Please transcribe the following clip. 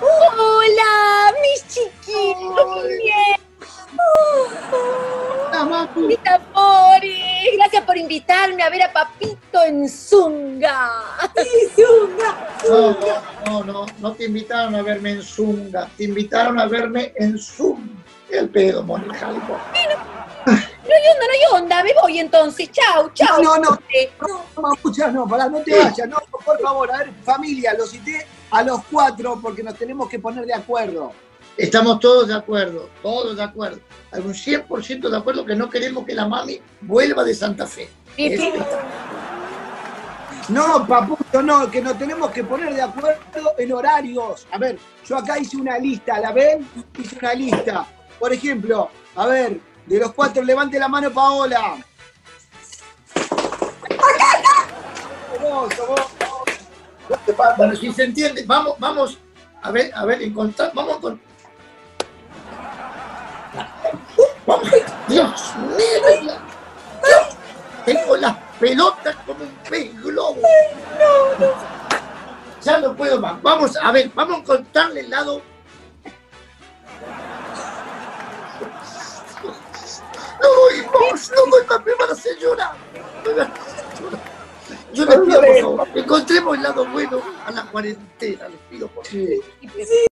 Hola, mis chiquitos. Bien. Mamita Pori, gracias por invitarme a ver a Papito en Zunga. Zunga! No, no, no, no te invitaron a verme en Zunga, te invitaron a verme en Zoom. El pedo, Mónica. No hay onda, no hay onda, me voy entonces, chau, chau. No, no, no, mamucha, no, pará, no te vayas, no, por favor, a ver, familia, los cité a los cuatro porque nos tenemos que poner de acuerdo. Estamos todos de acuerdo, todos de acuerdo. Hay un 100% de acuerdo que no queremos que la mami vuelva de Santa Fe. No, papucho, no, que nos tenemos que poner de acuerdo en horarios. A ver, yo acá hice una lista, ¿la ven? Hice una lista. Por ejemplo, a ver, de los cuatro, levante la mano Paola. Hermoso, vos. Bueno, si se entiende, vamos, vamos, a ver, a ver, encontrar, vamos con. Vamos, Dios mío, tengo las pelotas como un pez globo. Ya no puedo más. Vamos, a ver, vamos a encontrarle el lado. No, no me van a hacer llorar. Me van a hacer llorar. Yo les pido, por favor, encontremos el lado bueno a la cuarentena, les pido por favor.